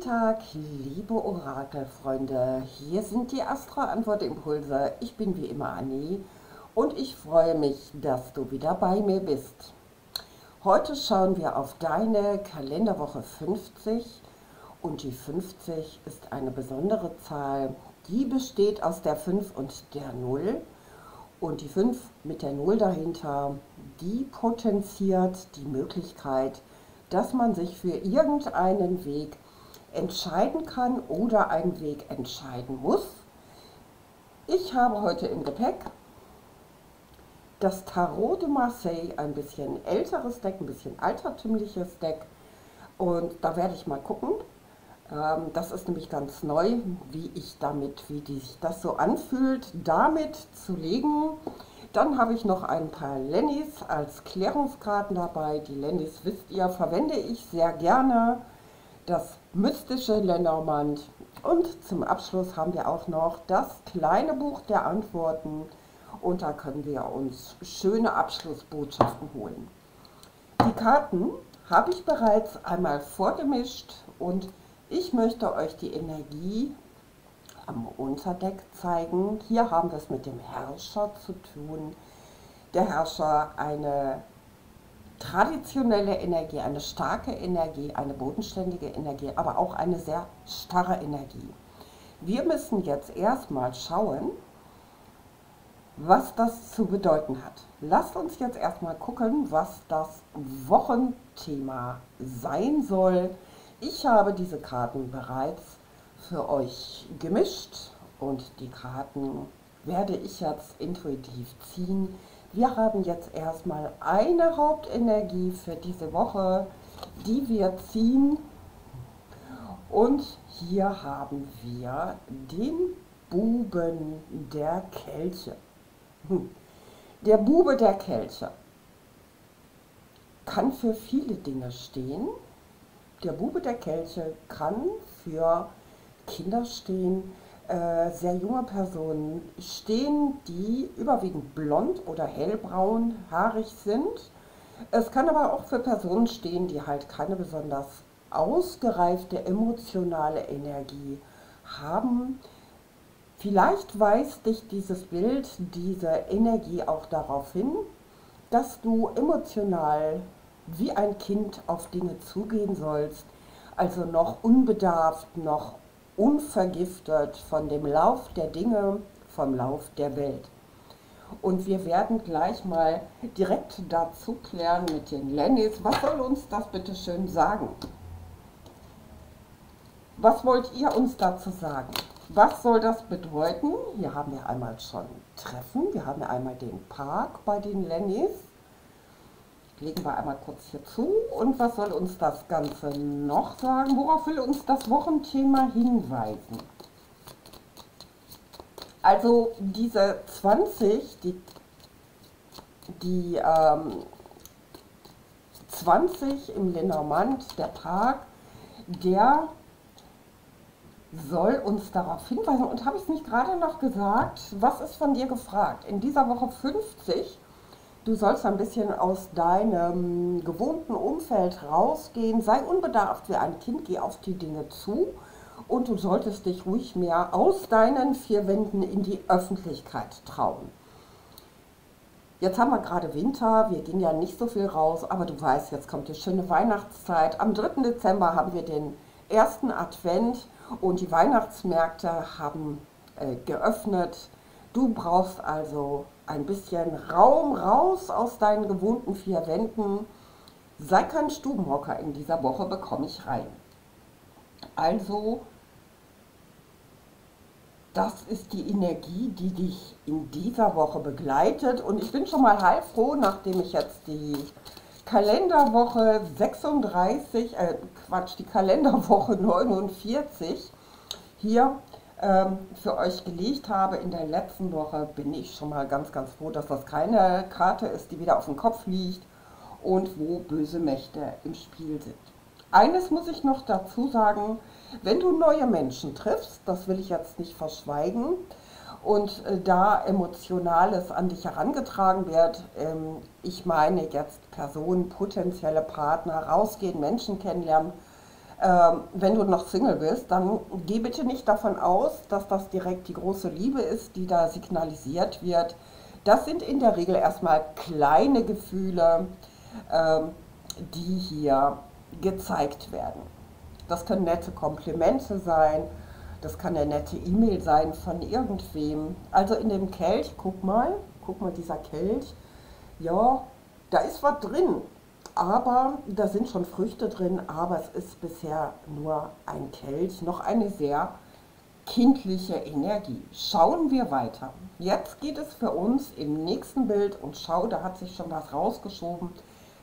Guten Tag, liebe Orakelfreunde. Hier sind die Astro-Antwort-Impulse. Ich bin wie immer Annie und ich freue mich, dass du wieder bei mir bist. Heute schauen wir auf deine Kalenderwoche 50 und die 50 ist eine besondere Zahl. Die besteht aus der 5 und der 0 und die 5 mit der 0 dahinter, die potenziert die Möglichkeit, dass man sich für irgendeinen Weg entscheiden kann oder einen Weg entscheiden muss. Ich habe heute im Gepäck das Tarot de Marseille, ein bisschen älteres Deck, ein bisschen altertümliches Deck. Und da werde ich mal gucken. Ähm, das ist nämlich ganz neu, wie ich damit, wie sich das so anfühlt, damit zu legen. Dann habe ich noch ein paar Lennys als Klärungskarten dabei. Die Lennys, wisst ihr, verwende ich sehr gerne. Das mystische Lenormand. Und zum Abschluss haben wir auch noch das kleine Buch der Antworten. Und da können wir uns schöne Abschlussbotschaften holen. Die Karten habe ich bereits einmal vorgemischt und ich möchte euch die Energie am Unterdeck zeigen. Hier haben wir es mit dem Herrscher zu tun. Der Herrscher eine traditionelle Energie, eine starke Energie, eine bodenständige Energie, aber auch eine sehr starre Energie. Wir müssen jetzt erstmal schauen, was das zu bedeuten hat. Lasst uns jetzt erstmal gucken, was das Wochenthema sein soll. Ich habe diese Karten bereits für euch gemischt und die Karten werde ich jetzt intuitiv ziehen. Wir haben jetzt erstmal eine Hauptenergie für diese Woche, die wir ziehen. Und hier haben wir den Buben der Kelche. Hm. Der Bube der Kelche kann für viele Dinge stehen. Der Bube der Kelche kann für Kinder stehen, äh, sehr junge Personen stehen, die überwiegend blond oder hellbraun haarig sind. Es kann aber auch für Personen stehen, die halt keine besonders ausgereifte emotionale Energie haben. Vielleicht weist dich dieses Bild, diese Energie auch darauf hin, dass du emotional wie ein Kind auf Dinge zugehen sollst, also noch unbedarft, noch unvergiftet von dem Lauf der Dinge, vom Lauf der Welt. Und wir werden gleich mal direkt dazu klären mit den Lennys. Was soll uns das bitte schön sagen? Was wollt ihr uns dazu sagen? Was soll das bedeuten? Hier haben wir einmal schon Treffen. Wir haben einmal den Park bei den Lennys legen wir einmal kurz hier zu. Und was soll uns das Ganze noch sagen? Worauf will uns das Wochenthema hinweisen? Also diese 20, die, die ähm, 20 im Lenormand, der Tag, der soll uns darauf hinweisen. Und habe ich es nicht gerade noch gesagt? Was ist von dir gefragt? In dieser Woche 50 Du sollst ein bisschen aus deinem gewohnten Umfeld rausgehen, sei unbedarft wie ein Kind, geh auf die Dinge zu und du solltest dich ruhig mehr aus deinen vier Wänden in die Öffentlichkeit trauen. Jetzt haben wir gerade Winter, wir gehen ja nicht so viel raus, aber du weißt, jetzt kommt die schöne Weihnachtszeit. Am 3. Dezember haben wir den ersten Advent und die Weihnachtsmärkte haben äh, geöffnet. Du brauchst also ein bisschen Raum raus aus deinen gewohnten vier Wänden. Sei kein Stubenhocker in dieser Woche, bekomme ich rein. Also, das ist die Energie, die dich in dieser Woche begleitet. Und ich bin schon mal heilfroh, nachdem ich jetzt die Kalenderwoche 36, äh Quatsch, die Kalenderwoche 49 hier für euch gelegt habe in der letzten Woche, bin ich schon mal ganz, ganz froh, dass das keine Karte ist, die wieder auf dem Kopf liegt und wo böse Mächte im Spiel sind. Eines muss ich noch dazu sagen, wenn du neue Menschen triffst, das will ich jetzt nicht verschweigen, und äh, da Emotionales an dich herangetragen wird, ähm, ich meine jetzt Personen, potenzielle Partner, rausgehen, Menschen kennenlernen, Ähm, wenn du noch Single bist, dann geh bitte nicht davon aus, dass das direkt die große Liebe ist, die da signalisiert wird. Das sind in der Regel erstmal kleine Gefühle, ähm, die hier gezeigt werden. Das können nette Komplimente sein, das kann eine nette E-Mail sein von irgendwem. Also in dem Kelch, guck mal, guck mal dieser Kelch, ja, da ist was drin, aber da sind schon Früchte drin, aber es ist bisher nur ein Kelch, noch eine sehr kindliche Energie. Schauen wir weiter. Jetzt geht es für uns im nächsten Bild und schau, da hat sich schon was rausgeschoben.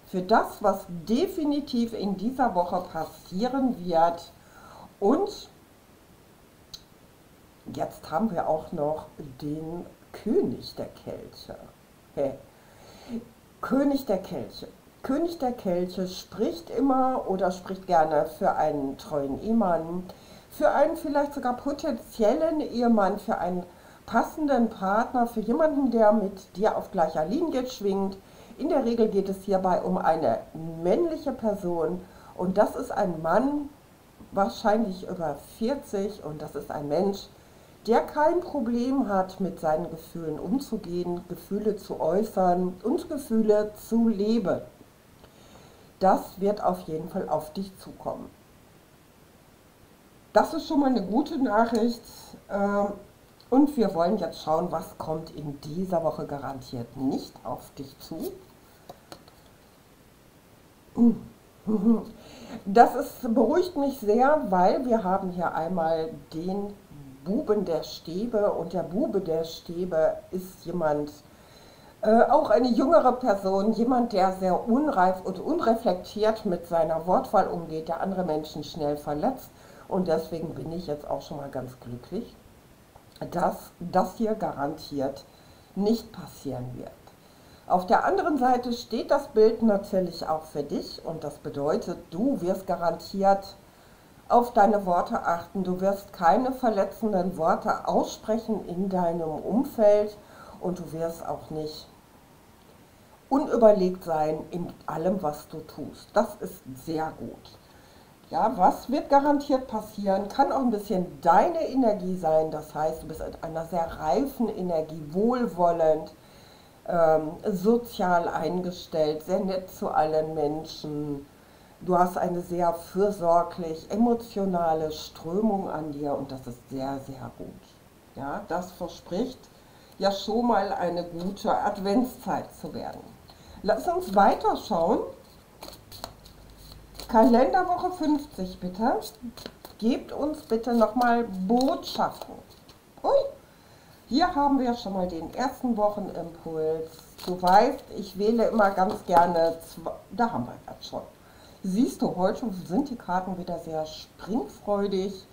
Für das, was definitiv in dieser Woche passieren wird. Und jetzt haben wir auch noch den König der Kelche. Hey. König der Kelche. König der Kelche spricht immer oder spricht gerne für einen treuen Ehemann, für einen vielleicht sogar potenziellen Ehemann, für einen passenden Partner, für jemanden, der mit dir auf gleicher Linie schwingt. In der Regel geht es hierbei um eine männliche Person und das ist ein Mann, wahrscheinlich über 40 und das ist ein Mensch, der kein Problem hat, mit seinen Gefühlen umzugehen, Gefühle zu äußern und Gefühle zu leben. Das wird auf jeden Fall auf dich zukommen. Das ist schon mal eine gute Nachricht. Ähm, und wir wollen jetzt schauen, was kommt in dieser Woche garantiert nicht auf dich zu. Das ist, beruhigt mich sehr, weil wir haben hier einmal den Buben der Stäbe und der Bube der Stäbe ist jemand, äh, auch eine jüngere Person, jemand, der sehr unreif und unreflektiert mit seiner Wortwahl umgeht, der andere Menschen schnell verletzt und deswegen bin ich jetzt auch schon mal ganz glücklich, dass das hier garantiert nicht passieren wird. Auf der anderen Seite steht das Bild natürlich auch für dich und das bedeutet, du wirst garantiert auf deine Worte achten, du wirst keine verletzenden Worte aussprechen in deinem Umfeld und du wirst auch nicht unüberlegt sein in allem, was du tust. Das ist sehr gut. Ja, was wird garantiert passieren? Kann auch ein bisschen deine Energie sein. Das heißt, du bist in einer sehr reifen Energie, wohlwollend, ähm, sozial eingestellt, sehr nett zu allen Menschen. Du hast eine sehr fürsorglich, emotionale Strömung an dir und das ist sehr, sehr gut. Ja, das verspricht ja schon mal eine gute Adventszeit zu werden. Lass uns weiter schauen. Kalenderwoche 50 bitte. Gebt uns bitte nochmal Botschaften. Ui, hier haben wir schon mal den ersten Wochenimpuls. Du weißt, ich wähle immer ganz gerne, da haben wir das schon. Siehst du, heute sind die Karten wieder sehr springfreudig.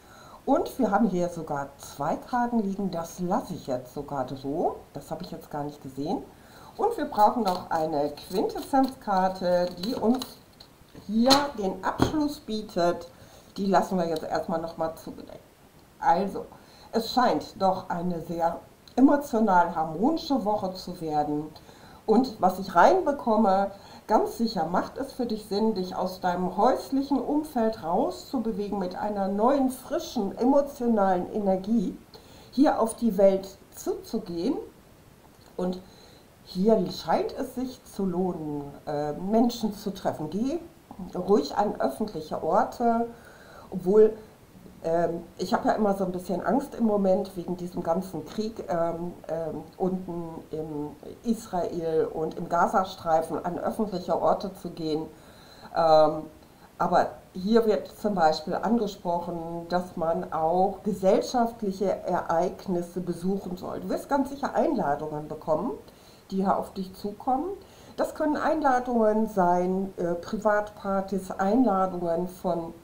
Und wir haben hier sogar zwei Karten liegen, das lasse ich jetzt sogar so. Das habe ich jetzt gar nicht gesehen. Und wir brauchen noch eine Quintessenzkarte, die uns hier den Abschluss bietet, die lassen wir jetzt erstmal nochmal zubedecken. Also, es scheint doch eine sehr emotional harmonische Woche zu werden. Und was ich reinbekomme, ganz sicher macht es für dich Sinn, dich aus deinem häuslichen Umfeld rauszubewegen mit einer neuen, frischen, emotionalen Energie, hier auf die Welt zuzugehen. Und hier scheint es sich zu lohnen, äh, Menschen zu treffen. Geh ruhig an öffentliche Orte, obwohl ähm, ich habe ja immer so ein bisschen Angst im Moment wegen diesem ganzen Krieg ähm, ähm, unten in Israel und im Gazastreifen an öffentliche Orte zu gehen. Ähm, aber hier wird zum Beispiel angesprochen, dass man auch gesellschaftliche Ereignisse besuchen soll. Du wirst ganz sicher Einladungen bekommen, die auf dich zukommen. Das können Einladungen sein, äh, Privatpartys, Einladungen von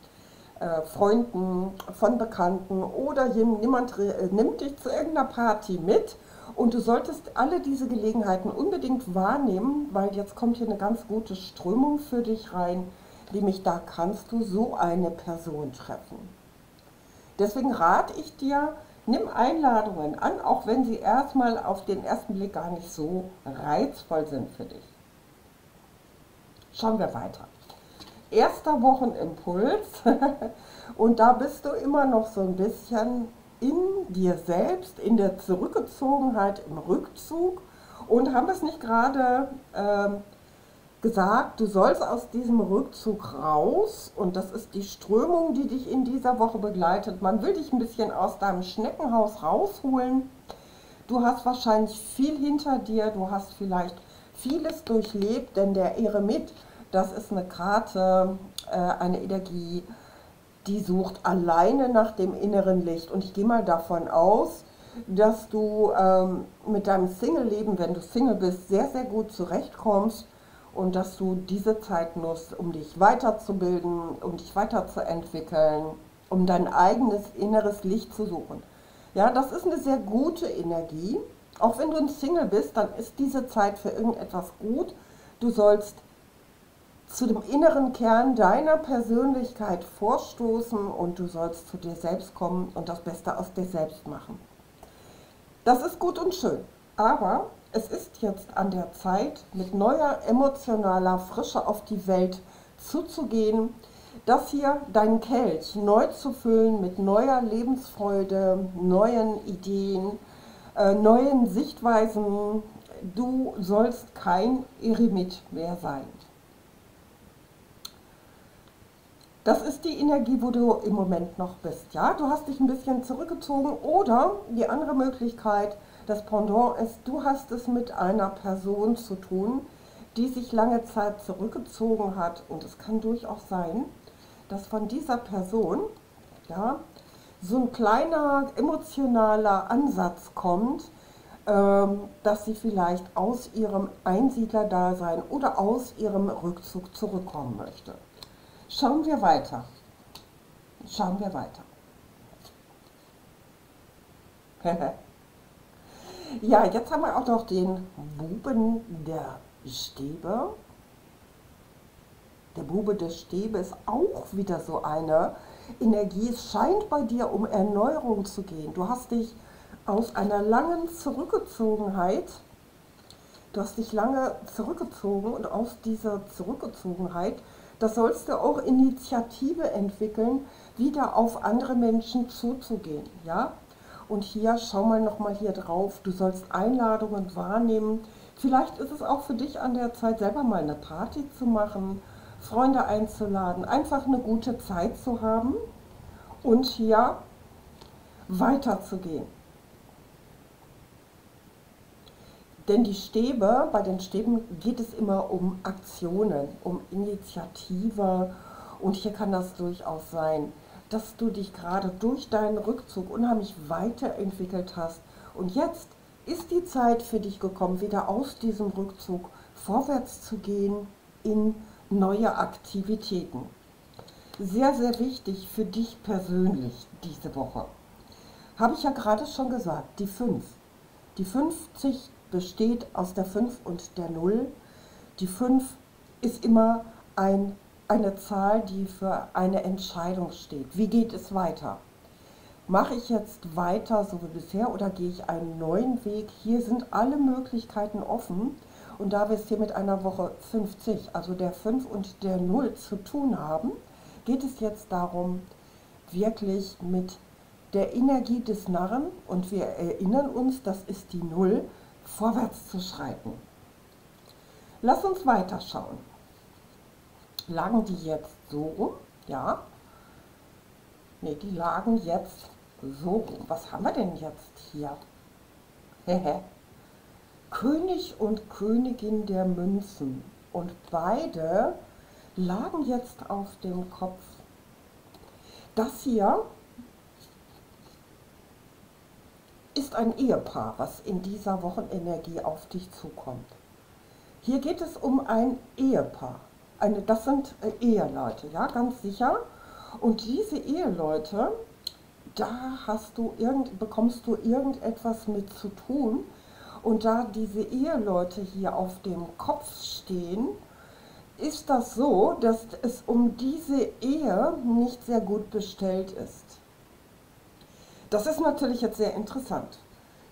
äh, Freunden, von Bekannten oder jemand äh, nimmt dich zu irgendeiner Party mit und du solltest alle diese Gelegenheiten unbedingt wahrnehmen, weil jetzt kommt hier eine ganz gute Strömung für dich rein, nämlich da kannst du so eine Person treffen. Deswegen rate ich dir, nimm Einladungen an, auch wenn sie erstmal auf den ersten Blick gar nicht so reizvoll sind für dich. Schauen wir weiter. erster Wochenimpuls und da bist du immer noch so ein bisschen in dir selbst, in der Zurückgezogenheit, im Rückzug und haben es nicht gerade äh, gesagt, du sollst aus diesem Rückzug raus und das ist die Strömung, die dich in dieser Woche begleitet. Man will dich ein bisschen aus deinem Schneckenhaus rausholen. Du hast wahrscheinlich viel hinter dir, du hast vielleicht vieles durchlebt, denn der Eremit, das ist eine Karte, äh, eine Energie, die sucht alleine nach dem inneren Licht. Und ich gehe mal davon aus, dass du ähm, mit deinem Single-Leben, wenn du Single bist, sehr, sehr gut zurechtkommst und dass du diese Zeit nutzt, um dich weiterzubilden, um dich weiterzuentwickeln, um dein eigenes inneres Licht zu suchen. Ja, das ist eine sehr gute Energie. Auch wenn du ein Single bist, dann ist diese Zeit für irgendetwas gut. Du sollst zu dem inneren Kern deiner Persönlichkeit vorstoßen und du sollst zu dir selbst kommen und das Beste aus dir selbst machen. Das ist gut und schön, aber es ist jetzt an der Zeit, mit neuer emotionaler Frische auf die Welt zuzugehen, das hier deinen Kelch neu zu füllen mit neuer Lebensfreude, neuen Ideen, äh, neuen Sichtweisen. Du sollst kein Eremit mehr sein. Das ist die Energie, wo du im Moment noch bist. Ja, du hast dich ein bisschen zurückgezogen oder die andere Möglichkeit, das Pendant ist, du hast es mit einer Person zu tun, die sich lange Zeit zurückgezogen hat und es kann durchaus sein, dass von dieser Person, ja, so ein kleiner emotionaler Ansatz kommt, ähm, dass sie vielleicht aus ihrem Einsiedlerdasein oder aus ihrem Rückzug zurückkommen möchte. Schauen wir weiter. Schauen wir weiter. ja, jetzt haben wir auch noch den Buben der Stäbe. Der Bube des Stäbe ist auch wieder so eine Energie. Es scheint bei dir um Erneuerung zu gehen. Du hast dich aus einer langen Zurückgezogenheit, du hast dich lange zurückgezogen und aus dieser Zurückgezogenheit das sollst du auch Initiative entwickeln, wieder auf andere Menschen zuzugehen. Ja? Und hier, schau mal nochmal hier drauf, du sollst Einladungen wahrnehmen. Vielleicht ist es auch für dich an der Zeit, selber mal eine Party zu machen, Freunde einzuladen, einfach eine gute Zeit zu haben und hier weiterzugehen. Denn die Stäbe, bei den Stäben geht es immer um Aktionen, um Initiative. Und hier kann das durchaus sein, dass du dich gerade durch deinen Rückzug unheimlich weiterentwickelt hast. Und jetzt ist die Zeit für dich gekommen, wieder aus diesem Rückzug vorwärts zu gehen in neue Aktivitäten. Sehr, sehr wichtig für dich persönlich diese Woche. Habe ich ja gerade schon gesagt, die 5. Die 50 besteht aus der 5 und der 0. Die 5 ist immer ein, eine Zahl, die für eine Entscheidung steht. Wie geht es weiter? Mache ich jetzt weiter so wie bisher oder gehe ich einen neuen Weg? Hier sind alle Möglichkeiten offen. Und da wir es hier mit einer Woche 50, also der 5 und der 0 zu tun haben, geht es jetzt darum, wirklich mit der Energie des Narren, und wir erinnern uns, das ist die 0, vorwärts zu schreiten. Lass uns weiterschauen. Lagen die jetzt so rum? Ja. Ne, die lagen jetzt so rum. Was haben wir denn jetzt hier? König und Königin der Münzen. Und beide lagen jetzt auf dem Kopf. Das hier ist ein Ehepaar, was in dieser Wochenenergie auf dich zukommt. Hier geht es um ein Ehepaar. Eine, das sind äh, Eheleute, ja, ganz sicher. Und diese Eheleute, da hast du irgend, bekommst du irgendetwas mit zu tun. Und da diese Eheleute hier auf dem Kopf stehen, ist das so, dass es um diese Ehe nicht sehr gut bestellt ist. Das ist natürlich jetzt sehr interessant.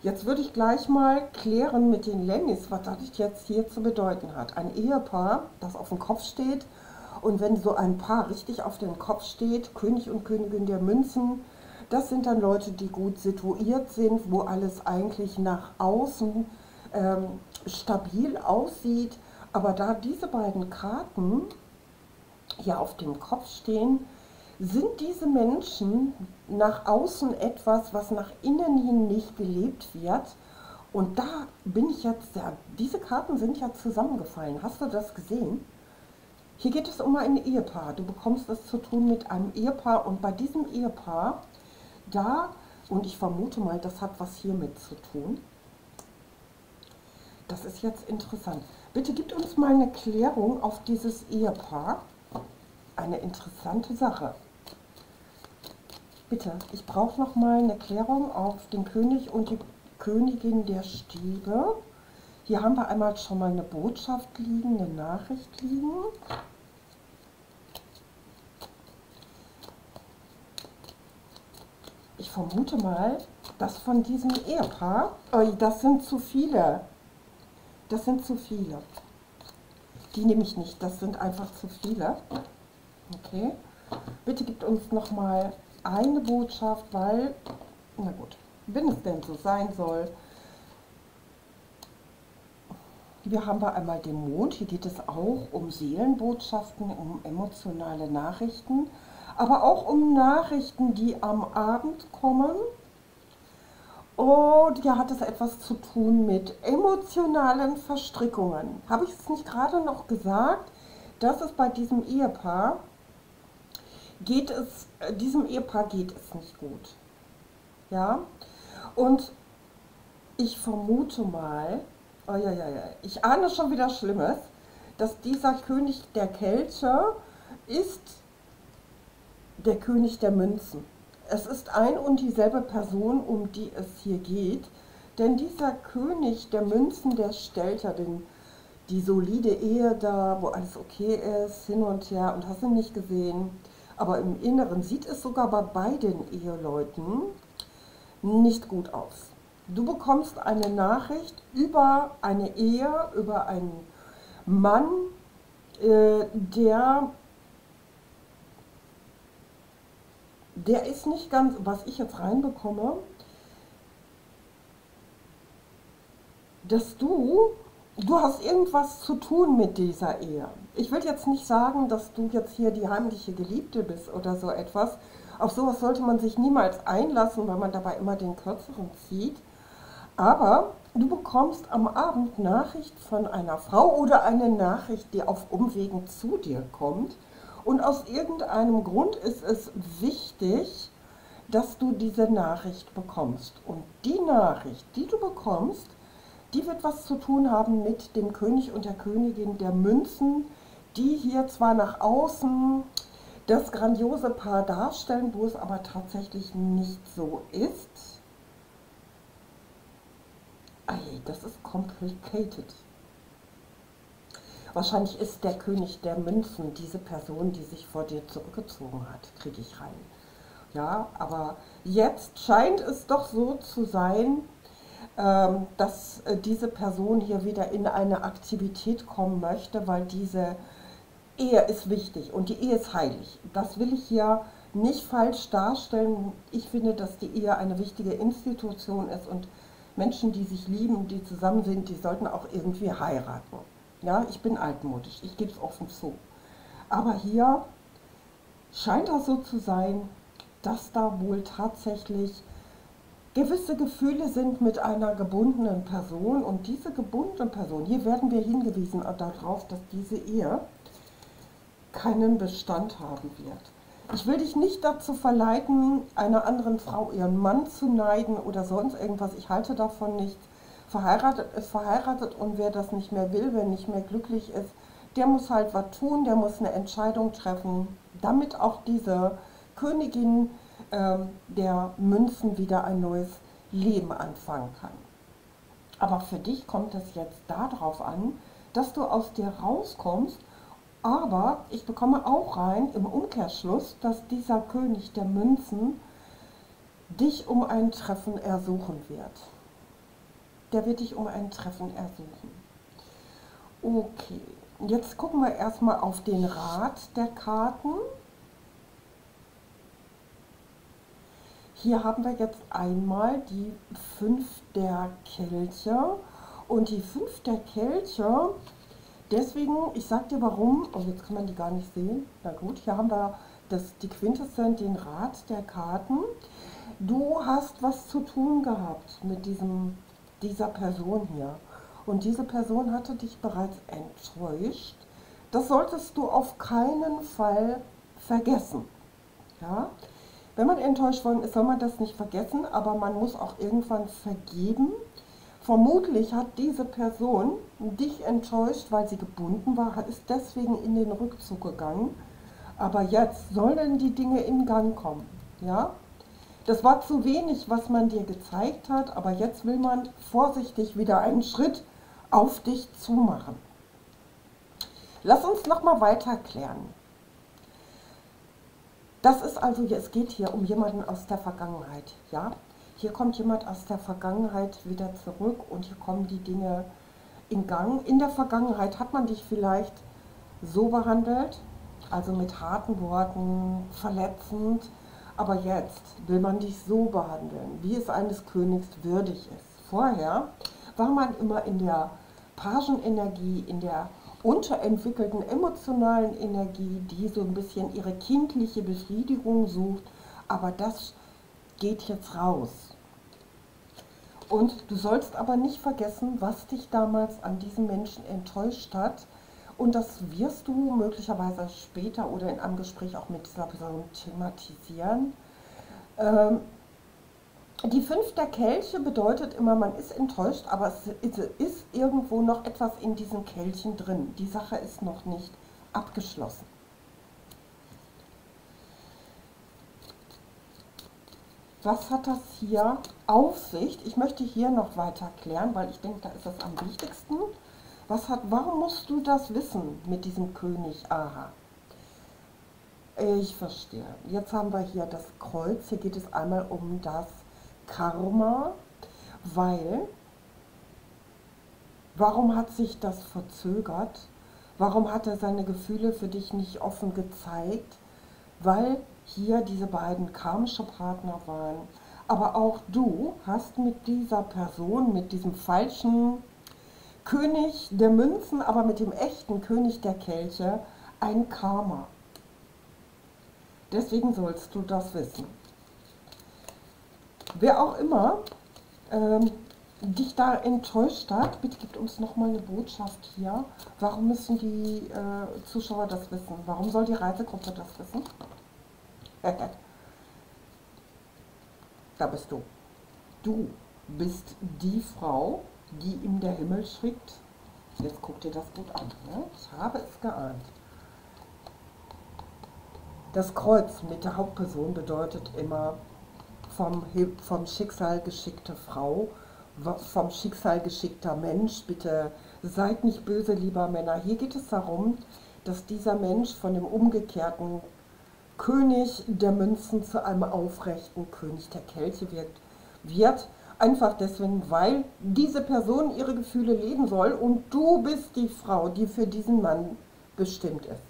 Jetzt würde ich gleich mal klären mit den Lemmys, was das jetzt hier zu bedeuten hat. Ein Ehepaar, das auf dem Kopf steht Und wenn so ein Paar richtig auf dem Kopf steht, König und Königin der Münzen, das sind dann Leute, die gut situiert sind, wo alles eigentlich nach außen ähm, stabil aussieht. Aber da diese beiden Karten hier auf dem Kopf stehen, sind diese Menschen nach außen etwas, was nach innen hin nicht gelebt wird. Und da bin ich jetzt, ja, diese Karten sind ja zusammengefallen. Hast du das gesehen? Hier geht es um ein Ehepaar. Du bekommst es zu tun mit einem Ehepaar und bei diesem Ehepaar, da, und ich vermute mal, das hat was hiermit zu tun. Das ist jetzt interessant. Bitte gib uns mal eine Klärung auf dieses Ehepaar. Eine interessante Sache. Bitte, ich brauche noch mal eine Klärung auf den König und die Königin der Stäbe. Hier haben wir einmal schon mal eine Botschaft liegen, eine Nachricht liegen. Ich vermute mal, dass von diesem Ehepaar, oh, das sind zu viele. Das sind zu viele. Die nehme ich nicht, das sind einfach zu viele. Okay. Bitte gibt uns noch mal eine Botschaft, weil, na gut, wenn es denn so sein soll. Hier haben wir einmal den Mond, hier geht es auch um Seelenbotschaften, um emotionale Nachrichten, aber auch um Nachrichten, die am Abend kommen. Und hier hat es etwas zu tun mit emotionalen Verstrickungen. Habe ich es nicht gerade noch gesagt, dass es bei diesem Ehepaar geht es, äh, diesem Ehepaar geht es nicht gut. Ja, und ich vermute mal, oh ja, ja, ja, ich ahne schon wieder Schlimmes, dass dieser König der Kälte ist der König der Münzen. Es ist ein und dieselbe Person, um die es hier geht, denn dieser König der Münzen, der stellt ja den, die solide Ehe da, wo alles okay ist, hin und her und hast du nicht gesehen. Aber im Inneren sieht es sogar bei beiden Eheleuten nicht gut aus. Du bekommst eine Nachricht über eine Ehe, über einen Mann, äh, der, der ist nicht ganz, was ich jetzt reinbekomme, dass du, du hast irgendwas zu tun mit dieser Ehe. Ich will jetzt nicht sagen, dass du jetzt hier die heimliche Geliebte bist oder so etwas. Auf sowas sollte man sich niemals einlassen, weil man dabei immer den Kürzeren zieht. Aber du bekommst am Abend Nachricht von einer Frau oder eine Nachricht, die auf Umwegen zu dir kommt. Und aus irgendeinem Grund ist es wichtig, dass du diese Nachricht bekommst. Und die Nachricht, die du bekommst, die wird was zu tun haben mit dem König und der Königin der Münzen, die hier zwar nach außen das grandiose Paar darstellen, wo es aber tatsächlich nicht so ist. Ei, das ist complicated. Wahrscheinlich ist der König der Münzen diese Person, die sich vor dir zurückgezogen hat, kriege ich rein. Ja, aber jetzt scheint es doch so zu sein, ähm, dass äh, diese Person hier wieder in eine Aktivität kommen möchte, weil diese Ehe ist wichtig und die Ehe ist heilig. Das will ich hier nicht falsch darstellen. Ich finde, dass die Ehe eine wichtige Institution ist und Menschen, die sich lieben, die zusammen sind, die sollten auch irgendwie heiraten. Ja, ich bin altmodisch, ich gebe es offen zu. Aber hier scheint das so zu sein, dass da wohl tatsächlich gewisse Gefühle sind mit einer gebundenen Person und diese gebundene Person, hier werden wir hingewiesen darauf, dass diese Ehe keinen Bestand haben wird. Ich will dich nicht dazu verleiten, einer anderen Frau ihren Mann zu neiden oder sonst irgendwas. Ich halte davon nichts. Verheiratet ist verheiratet und wer das nicht mehr will, wer nicht mehr glücklich ist, der muss halt was tun, der muss eine Entscheidung treffen, damit auch diese Königin äh, der Münzen wieder ein neues Leben anfangen kann. Aber für dich kommt es jetzt darauf an, dass du aus dir rauskommst aber ich bekomme auch rein im Umkehrschluss, dass dieser König der Münzen dich um ein Treffen ersuchen wird. Der wird dich um ein Treffen ersuchen. Okay, Jetzt gucken wir erstmal auf den Rat der Karten. Hier haben wir jetzt einmal die 5 der Kelche und die 5 der Kelche, deswegen, ich sag dir warum, oh jetzt kann man die gar nicht sehen, na gut, hier haben wir das, die Quintessenz, den Rat der Karten. Du hast was zu tun gehabt mit diesem, dieser Person hier und diese Person hatte dich bereits enttäuscht. Das solltest du auf keinen Fall vergessen. Ja? Wenn man enttäuscht worden ist, soll man das nicht vergessen, aber man muss auch irgendwann vergeben. Vermutlich hat diese Person dich enttäuscht, weil sie gebunden war, ist deswegen in den Rückzug gegangen. Aber jetzt sollen die Dinge in Gang kommen. Ja? Das war zu wenig, was man dir gezeigt hat, aber jetzt will man vorsichtig wieder einen Schritt auf dich zumachen. Lass uns noch mal weiter klären. Das ist also, es geht hier um jemanden aus der Vergangenheit. Ja, hier kommt jemand aus der Vergangenheit wieder zurück und hier kommen die Dinge in Gang. In der Vergangenheit hat man dich vielleicht so behandelt, also mit harten Worten, verletzend, aber jetzt will man dich so behandeln, wie es eines Königs würdig ist. Vorher war man immer in der Pagenenergie, in der unterentwickelten emotionalen Energie, die so ein bisschen ihre kindliche Befriedigung sucht, aber das geht jetzt raus. Und du sollst aber nicht vergessen, was dich damals an diesem Menschen enttäuscht hat. Und das wirst du möglicherweise später oder in einem Gespräch auch mit dieser Person thematisieren. Ähm, die fünf der Kelche bedeutet immer, man ist enttäuscht, aber es ist irgendwo noch etwas in diesen Kelchen drin. Die Sache ist noch nicht abgeschlossen. Was hat das hier auf sich? Ich möchte hier noch weiter klären, weil ich denke, da ist es am wichtigsten. Was hat, warum musst du das wissen mit diesem König? Aha. Ich verstehe. Jetzt haben wir hier das Kreuz. Hier geht es einmal um das Karma, weil warum hat sich das verzögert? Warum hat er seine Gefühle für dich nicht offen gezeigt? Weil hier diese beiden karmische Partner waren. Aber auch du hast mit dieser Person, mit diesem falschen König der Münzen, aber mit dem echten König der Kelche, ein Karma. Deswegen sollst du das wissen wer auch immer ähm, dich da enttäuscht hat, bitte gibt uns nochmal eine Botschaft hier. Warum müssen die äh, Zuschauer das wissen? Warum soll die Reisegruppe das wissen? da bist du. Du bist die Frau, die ihm der Himmel schickt. Jetzt guck dir das gut an. Ne? Ich habe es geahnt. Das Kreuz mit der Hauptperson bedeutet immer vom, vom Schicksal geschickte Frau, vom Schicksal geschickter Mensch. Bitte seid nicht böse, lieber Männer. Hier geht es darum, dass dieser Mensch von dem umgekehrten König der Münzen zu einem aufrechten König der Kelche wird. wird. Einfach deswegen, weil diese Person ihre Gefühle leben soll und du bist die Frau, die für diesen Mann bestimmt ist.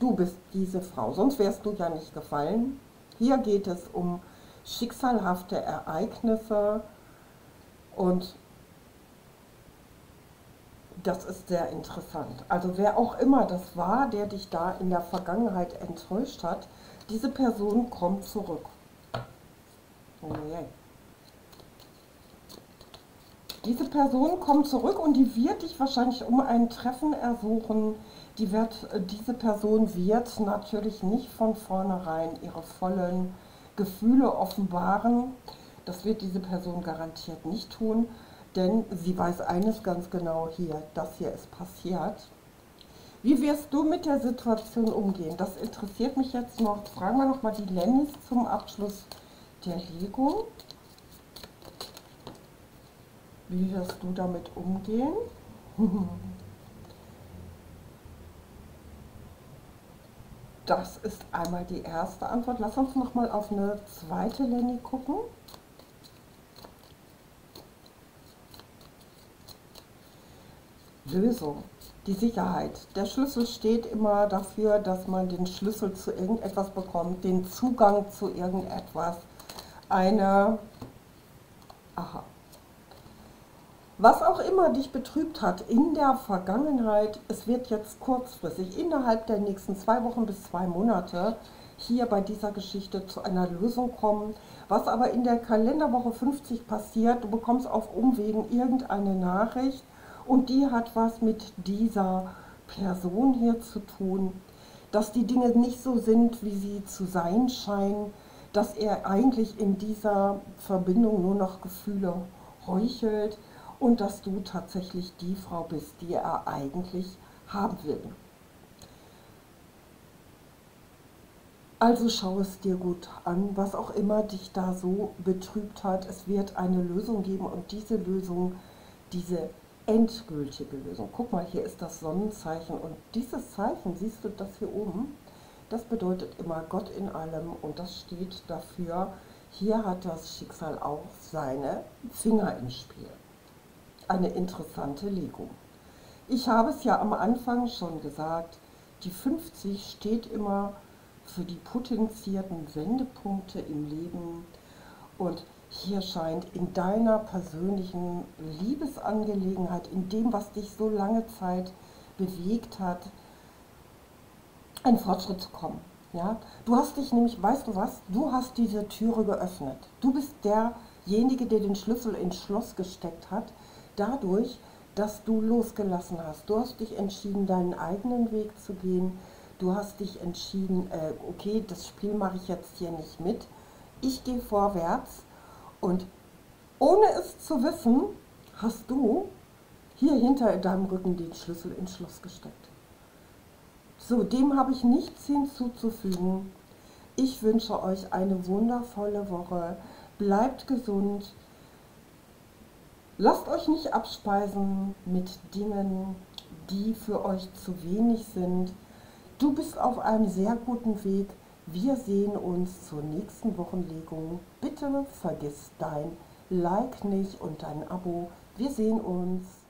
Du bist diese Frau, sonst wärst du ja nicht gefallen. Hier geht es um schicksalhafte Ereignisse und das ist sehr interessant. Also wer auch immer das war, der dich da in der Vergangenheit enttäuscht hat, diese Person kommt zurück. Oh diese Person kommt zurück und die wird dich wahrscheinlich um ein Treffen ersuchen. Die wird, diese Person wird natürlich nicht von vornherein ihre vollen Gefühle offenbaren. Das wird diese Person garantiert nicht tun, denn sie weiß eines ganz genau hier, das hier ist passiert. Wie wirst du mit der Situation umgehen? Das interessiert mich jetzt noch. Fragen wir noch mal die Lennys zum Abschluss der Legung. Wie wirst du damit umgehen? Das ist einmal die erste Antwort. Lass uns noch mal auf eine zweite Lenny gucken. Lösung, die Sicherheit. Der Schlüssel steht immer dafür, dass man den Schlüssel zu irgendetwas bekommt, den Zugang zu irgendetwas, eine, aha, was auch immer dich betrübt hat in der Vergangenheit, es wird jetzt kurzfristig, innerhalb der nächsten zwei Wochen bis zwei Monate, hier bei dieser Geschichte zu einer Lösung kommen. Was aber in der Kalenderwoche 50 passiert, du bekommst auf Umwegen irgendeine Nachricht, und die hat was mit dieser Person hier zu tun, dass die Dinge nicht so sind, wie sie zu sein scheinen, dass er eigentlich in dieser Verbindung nur noch Gefühle heuchelt und dass du tatsächlich die Frau bist, die er eigentlich haben will. Also schau es dir gut an, was auch immer dich da so betrübt hat. Es wird eine Lösung geben und diese Lösung, diese endgültige Lösung. Guck mal, hier ist das Sonnenzeichen und dieses Zeichen, siehst du das hier oben? Das bedeutet immer Gott in allem und das steht dafür, hier hat das Schicksal auch seine Finger im Spiel. Eine interessante Legung. Ich habe es ja am Anfang schon gesagt, die 50 steht immer für die potenzierten Wendepunkte im Leben und hier scheint in deiner persönlichen Liebesangelegenheit, in dem, was dich so lange Zeit bewegt hat, ein Fortschritt zu kommen. Ja? Du hast dich nämlich, weißt du was, du hast diese Türe geöffnet. Du bist derjenige, der den Schlüssel ins Schloss gesteckt hat, dadurch, dass du losgelassen hast. Du hast dich entschieden, deinen eigenen Weg zu gehen. Du hast dich entschieden, äh, okay, das Spiel mache ich jetzt hier nicht mit. Ich gehe vorwärts und ohne es zu wissen, hast du hier hinter in deinem Rücken den Schlüssel ins Schloss gesteckt. So, dem habe ich nichts hinzuzufügen. Ich wünsche euch eine wundervolle Woche. Bleibt gesund. Lasst euch nicht abspeisen mit Dingen, die für euch zu wenig sind. Du bist auf einem sehr guten Weg. Wir sehen uns zur nächsten Wochenlegung. Bitte vergiss dein Like nicht und dein Abo. Wir sehen uns.